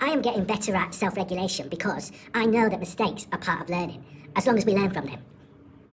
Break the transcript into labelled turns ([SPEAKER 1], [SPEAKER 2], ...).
[SPEAKER 1] I am getting better at self regulation because I know that mistakes are part of learning, as long as we learn from them.